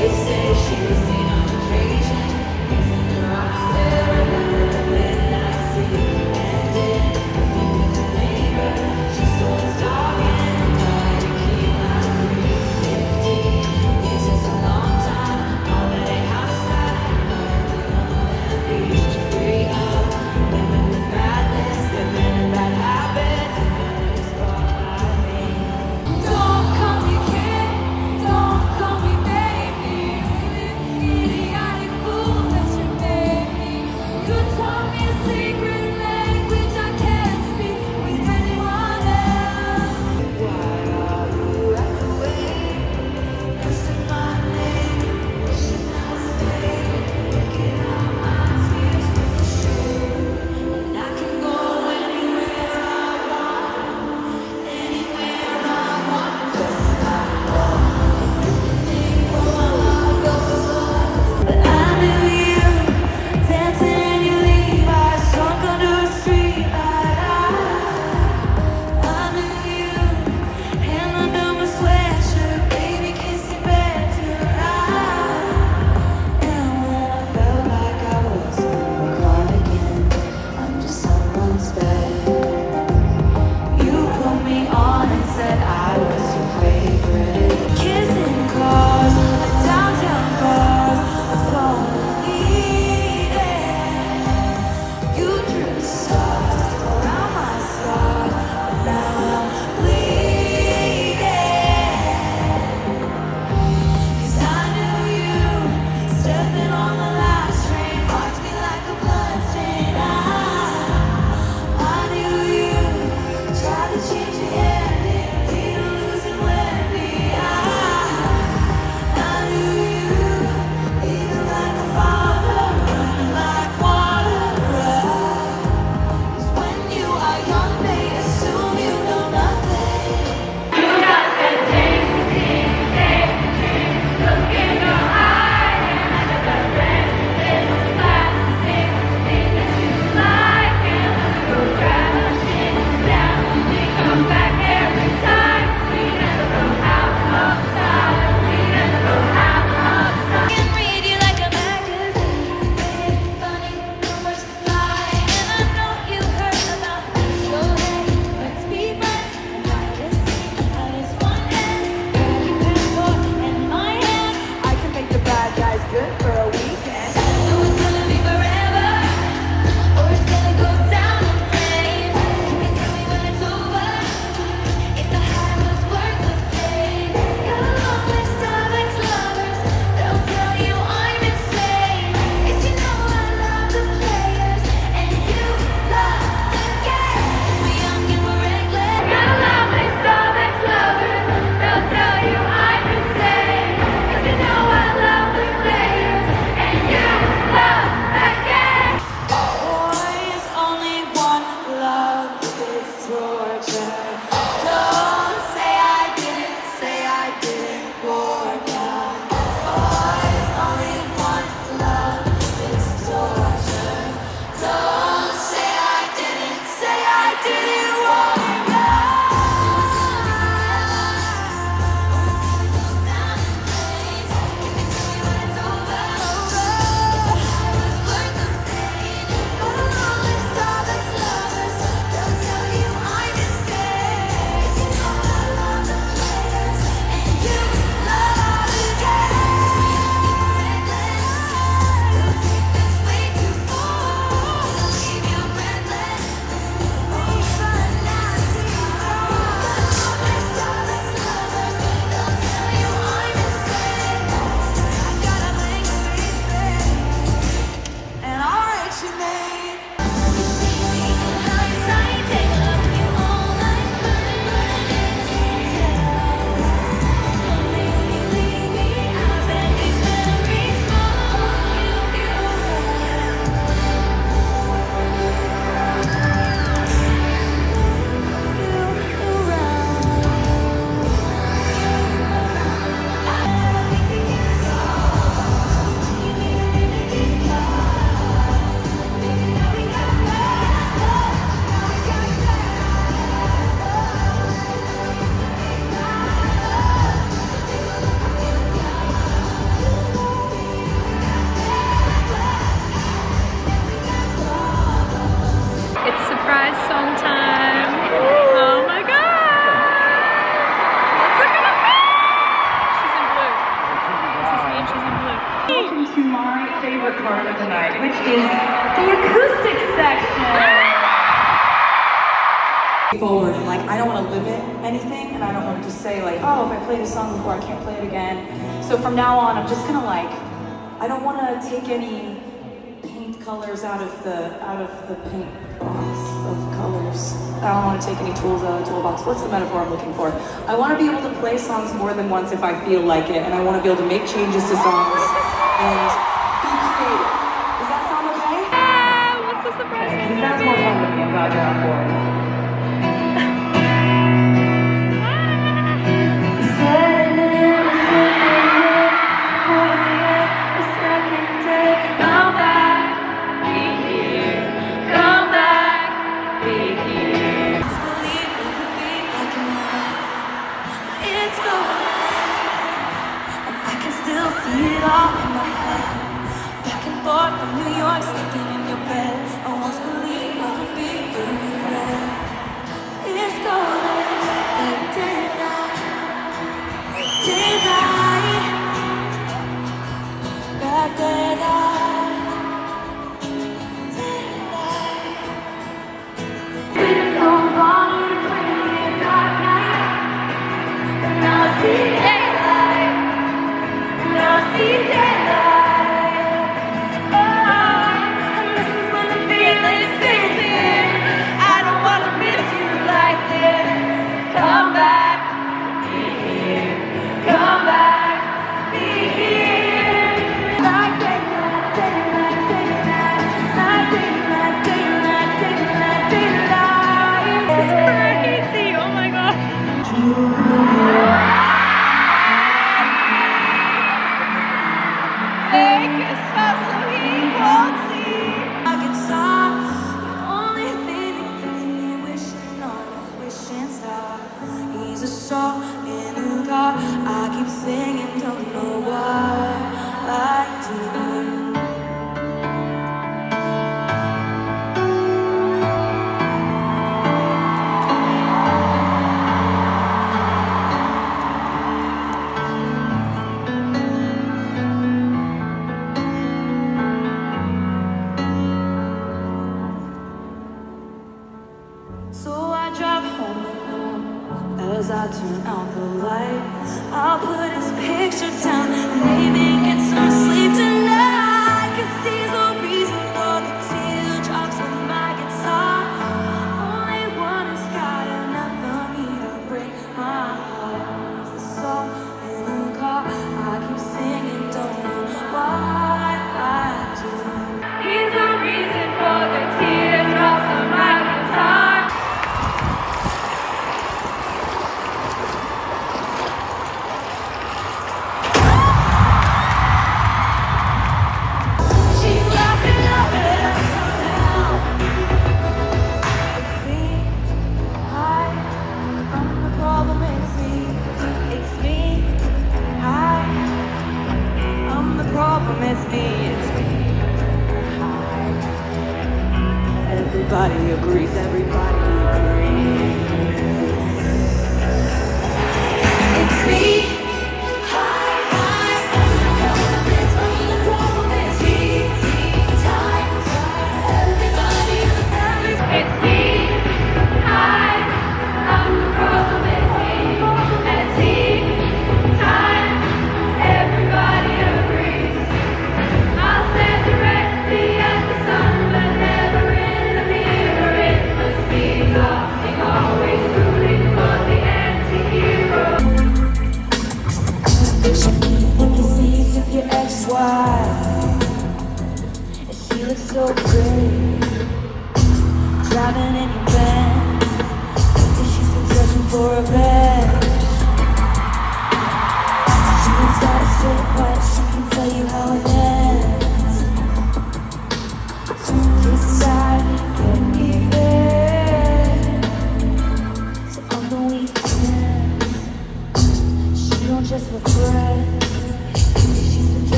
Speaker 1: if I feel like it, and I want to be able to make changes to songs.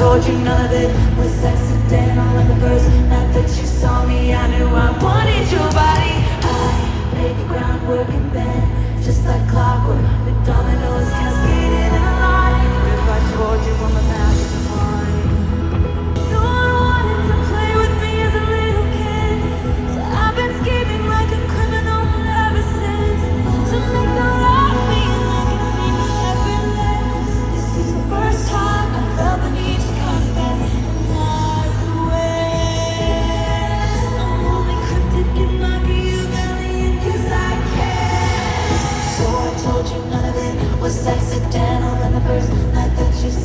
Speaker 1: Told you none of it was accidental in the first night that you saw me? I knew I wanted your body. I laid the groundwork and then, just like clockwork, the dominoes cascaded in a line. If I told you I'm a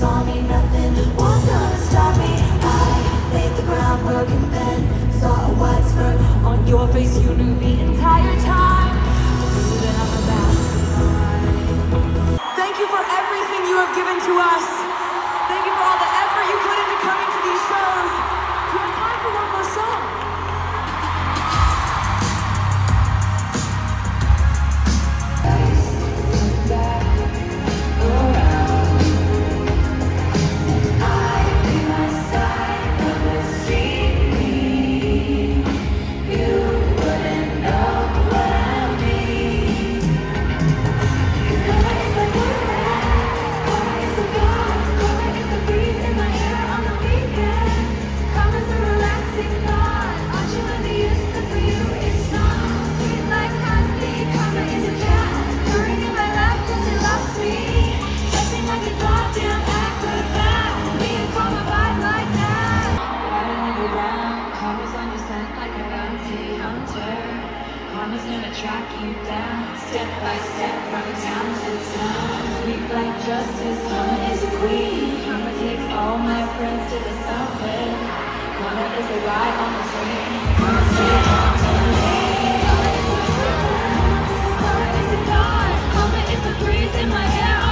Speaker 1: saw me, nothing was gonna stop me. I laid the groundwork and then saw a white smirk on your face. You knew the entire time. Knew that I'm a mastermind.
Speaker 4: Thank you for everything you have given to us.
Speaker 1: Step by step from town to town. Sweet like justice, karma is a queen. Karma takes all my friends to the subway. Karma is a ride on the train. To me. Is a god, karma is the breeze in my hair